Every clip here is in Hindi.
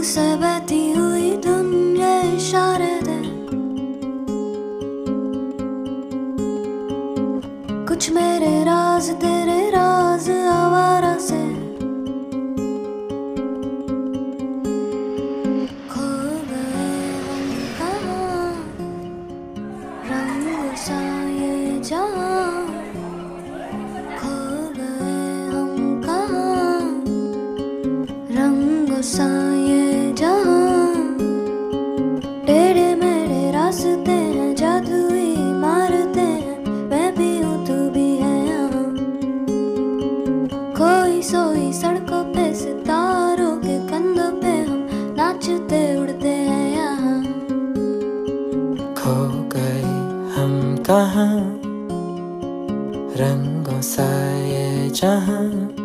से बहती हुई दुनिया इशारे दे कुछ मेरे राज तेरे राज आवारा से खो गए हम कहाँ रंग सा ये जहाँ खो गए हम कहाँ रंग सा गए हम कहाँ रंगों सा ये जहाँ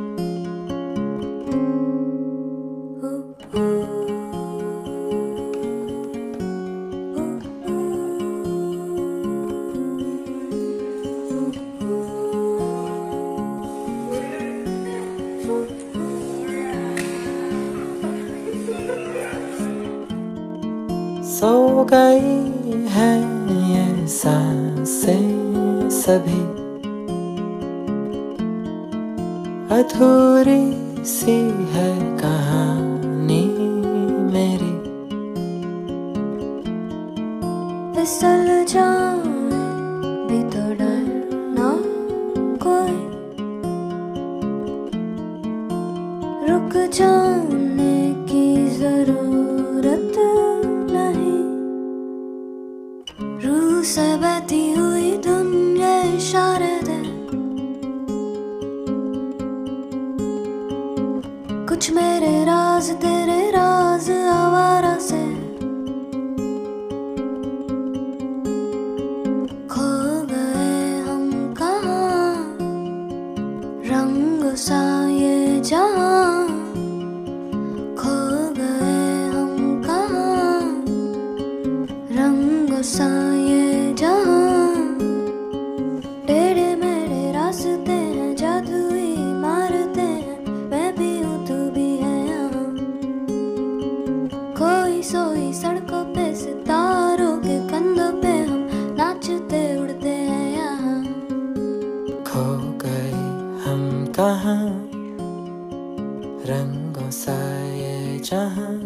सो गई है ये साँसें सभी। अधूरी सी है कहानी मेरी। फिसल जाए भी तो डर ना कोई। रुक जाने कुछ मेरे राज, तेरे राज आवारा से। खो गए हम कहा? रंग सा ये जहाँ। सोई सड़कों पे सितारों के कंधों पे हम नाचते उड़ते हैं यहाँ। खो गए हम कहा? रंगों सा ये जहाँ?